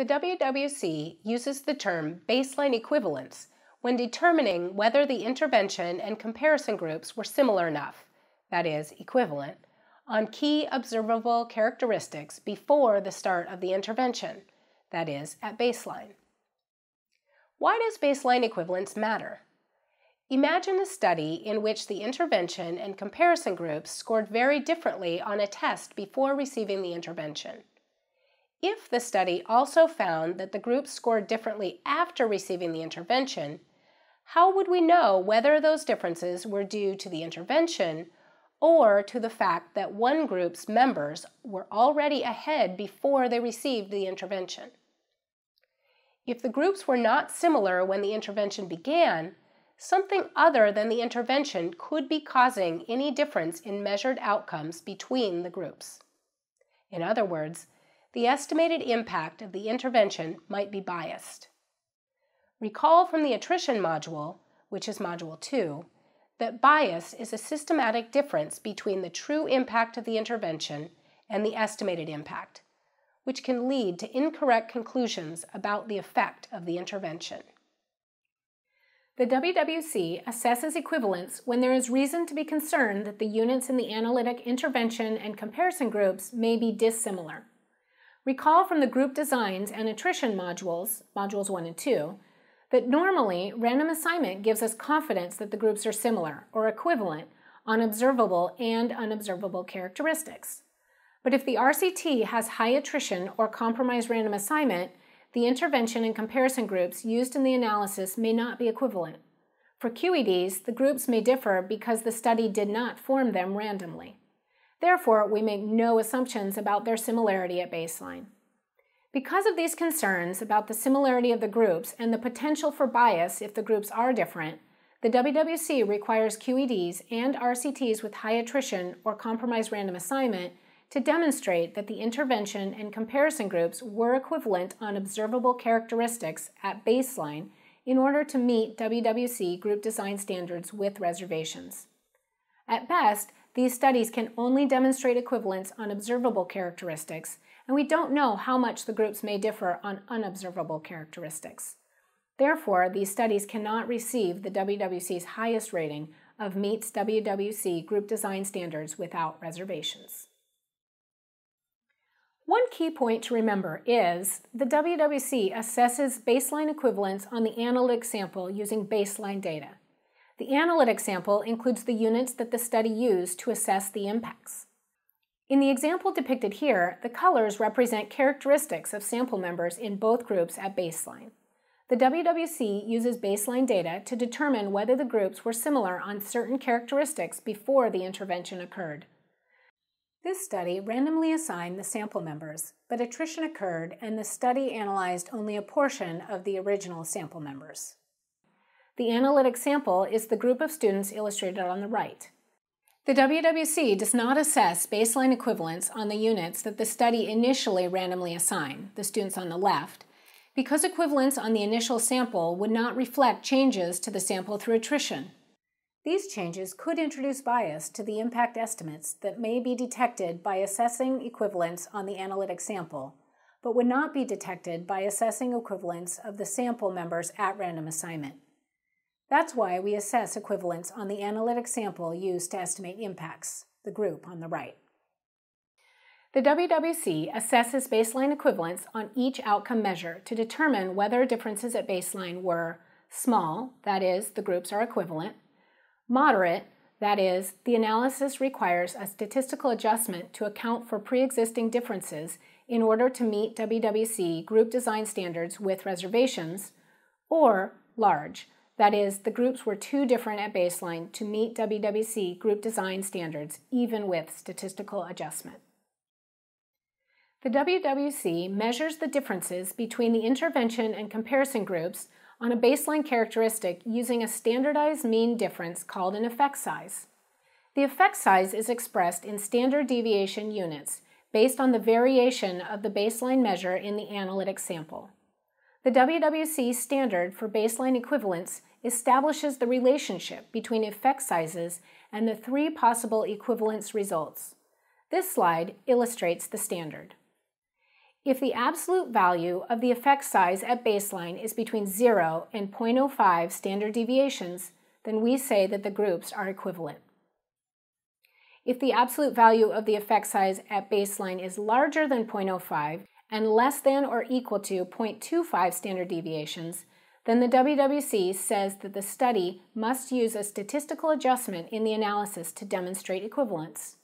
The WWC uses the term baseline equivalence when determining whether the intervention and comparison groups were similar enough, that is, equivalent, on key observable characteristics before the start of the intervention, that is, at baseline. Why does baseline equivalence matter? Imagine a study in which the intervention and comparison groups scored very differently on a test before receiving the intervention. If the study also found that the groups scored differently after receiving the intervention, how would we know whether those differences were due to the intervention or to the fact that one group's members were already ahead before they received the intervention? If the groups were not similar when the intervention began, something other than the intervention could be causing any difference in measured outcomes between the groups. In other words, the estimated impact of the intervention might be biased. Recall from the attrition module, which is Module 2, that bias is a systematic difference between the true impact of the intervention and the estimated impact, which can lead to incorrect conclusions about the effect of the intervention. The WWC assesses equivalence when there is reason to be concerned that the units in the analytic intervention and comparison groups may be dissimilar. Recall from the group designs and attrition modules, modules 1 and 2, that normally random assignment gives us confidence that the groups are similar or equivalent on observable and unobservable characteristics. But if the RCT has high attrition or compromised random assignment, the intervention and comparison groups used in the analysis may not be equivalent. For QEDs, the groups may differ because the study did not form them randomly. Therefore, we make no assumptions about their similarity at baseline. Because of these concerns about the similarity of the groups and the potential for bias if the groups are different, the WWC requires QEDs and RCTs with high attrition or compromised random assignment to demonstrate that the intervention and comparison groups were equivalent on observable characteristics at baseline in order to meet WWC group design standards with reservations. At best, these studies can only demonstrate equivalence on observable characteristics, and we don't know how much the groups may differ on unobservable characteristics. Therefore, these studies cannot receive the WWC's highest rating of meets WWC group design standards without reservations. One key point to remember is the WWC assesses baseline equivalence on the analytic sample using baseline data. The analytic sample includes the units that the study used to assess the impacts. In the example depicted here, the colors represent characteristics of sample members in both groups at baseline. The WWC uses baseline data to determine whether the groups were similar on certain characteristics before the intervention occurred. This study randomly assigned the sample members, but attrition occurred and the study analyzed only a portion of the original sample members. The analytic sample is the group of students illustrated on the right. The WWC does not assess baseline equivalence on the units that the study initially randomly assigned, the students on the left, because equivalence on the initial sample would not reflect changes to the sample through attrition. These changes could introduce bias to the impact estimates that may be detected by assessing equivalence on the analytic sample, but would not be detected by assessing equivalence of the sample members at random assignment. That's why we assess equivalence on the analytic sample used to estimate impacts, the group on the right. The WWC assesses baseline equivalence on each outcome measure to determine whether differences at baseline were small, that is, the groups are equivalent, moderate, that is, the analysis requires a statistical adjustment to account for pre-existing differences in order to meet WWC group design standards with reservations, or large, that is, the groups were too different at baseline to meet WWC group design standards, even with statistical adjustment. The WWC measures the differences between the intervention and comparison groups on a baseline characteristic using a standardized mean difference called an effect size. The effect size is expressed in standard deviation units based on the variation of the baseline measure in the analytic sample. The WWC standard for baseline equivalence establishes the relationship between effect sizes and the three possible equivalence results. This slide illustrates the standard. If the absolute value of the effect size at baseline is between 0 and 0.05 standard deviations, then we say that the groups are equivalent. If the absolute value of the effect size at baseline is larger than 0.05 and less than or equal to 0.25 standard deviations, then the WWC says that the study must use a statistical adjustment in the analysis to demonstrate equivalence.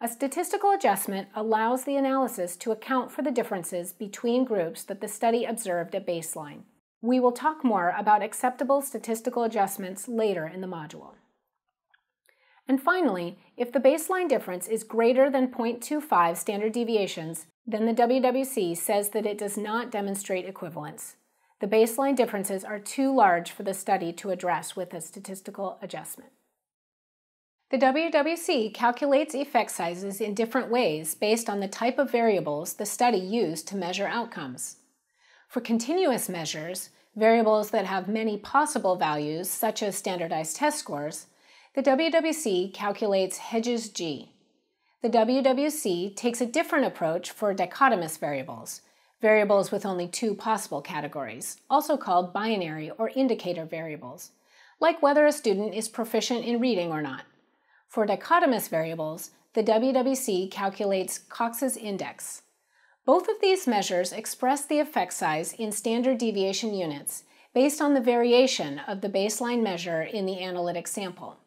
A statistical adjustment allows the analysis to account for the differences between groups that the study observed at baseline. We will talk more about acceptable statistical adjustments later in the module. And finally, if the baseline difference is greater than 0.25 standard deviations, then the WWC says that it does not demonstrate equivalence. The baseline differences are too large for the study to address with a statistical adjustment. The WWC calculates effect sizes in different ways based on the type of variables the study used to measure outcomes. For continuous measures, variables that have many possible values, such as standardized test scores, the WWC calculates Hedges G. The WWC takes a different approach for dichotomous variables, variables with only two possible categories, also called binary or indicator variables, like whether a student is proficient in reading or not. For dichotomous variables, the WWC calculates Cox's index. Both of these measures express the effect size in standard deviation units based on the variation of the baseline measure in the analytic sample.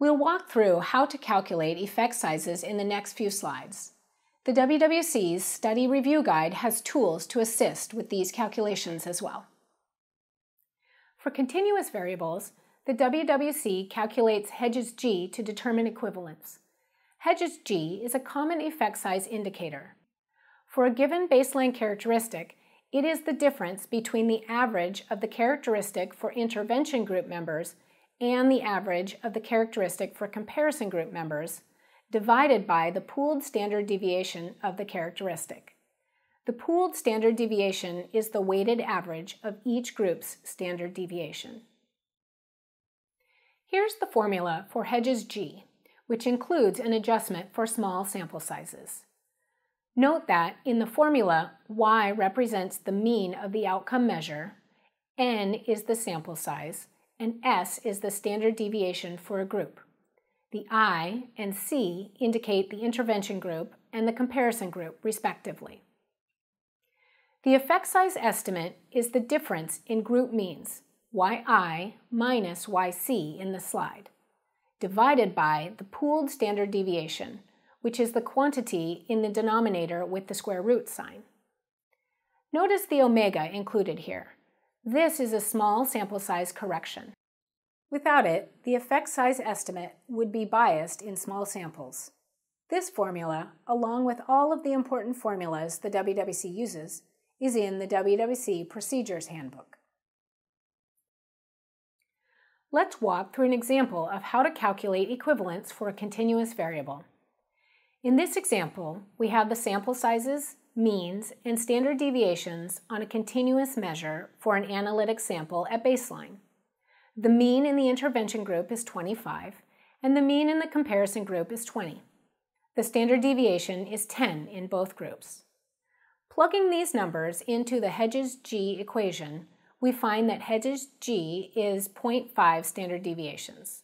We'll walk through how to calculate effect sizes in the next few slides. The WWC's Study Review Guide has tools to assist with these calculations as well. For continuous variables, the WWC calculates Hedges G to determine equivalence. Hedges G is a common effect size indicator. For a given baseline characteristic, it is the difference between the average of the characteristic for intervention group members and the average of the characteristic for comparison group members divided by the pooled standard deviation of the characteristic. The pooled standard deviation is the weighted average of each group's standard deviation. Here's the formula for Hedges G, which includes an adjustment for small sample sizes. Note that in the formula, y represents the mean of the outcome measure, n is the sample size, and S is the standard deviation for a group. The I and C indicate the intervention group and the comparison group, respectively. The effect size estimate is the difference in group means, yi minus yc in the slide, divided by the pooled standard deviation, which is the quantity in the denominator with the square root sign. Notice the omega included here. This is a small sample size correction. Without it, the effect size estimate would be biased in small samples. This formula, along with all of the important formulas the WWC uses, is in the WWC Procedures Handbook. Let's walk through an example of how to calculate equivalence for a continuous variable. In this example, we have the sample sizes, means, and standard deviations on a continuous measure for an analytic sample at baseline. The mean in the intervention group is 25, and the mean in the comparison group is 20. The standard deviation is 10 in both groups. Plugging these numbers into the Hedges G equation, we find that Hedges G is 0.5 standard deviations.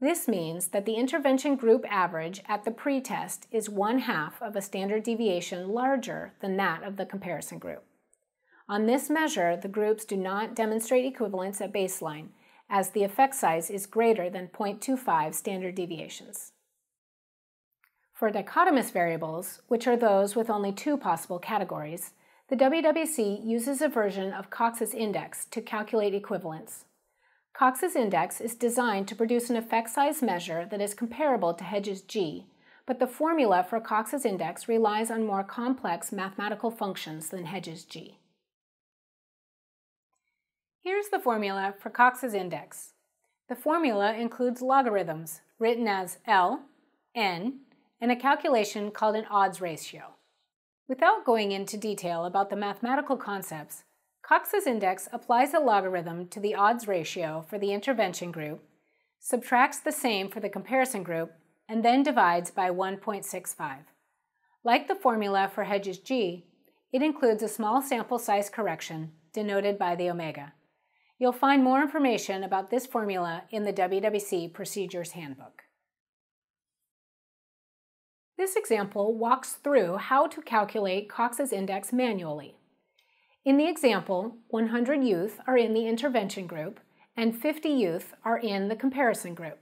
This means that the intervention group average at the pretest is one half of a standard deviation larger than that of the comparison group. On this measure, the groups do not demonstrate equivalence at baseline, as the effect size is greater than 0.25 standard deviations. For dichotomous variables, which are those with only two possible categories, the WWC uses a version of Cox's index to calculate equivalence. Cox's index is designed to produce an effect size measure that is comparable to Hedges G, but the formula for Cox's index relies on more complex mathematical functions than Hedges G. Here's the formula for Cox's index. The formula includes logarithms, written as L, N, and a calculation called an odds ratio. Without going into detail about the mathematical concepts, Cox's index applies a logarithm to the odds ratio for the intervention group, subtracts the same for the comparison group, and then divides by 1.65. Like the formula for Hedges G, it includes a small sample size correction denoted by the omega. You'll find more information about this formula in the WWC Procedures Handbook. This example walks through how to calculate Cox's index manually. In the example, 100 youth are in the intervention group and 50 youth are in the comparison group.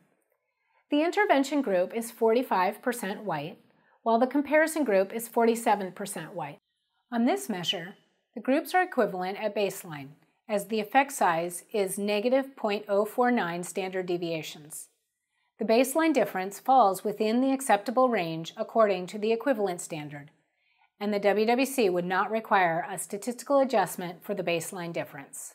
The intervention group is 45% white, while the comparison group is 47% white. On this measure, the groups are equivalent at baseline, as the effect size is negative 0.049 standard deviations. The baseline difference falls within the acceptable range according to the equivalent standard, and the WWC would not require a statistical adjustment for the baseline difference.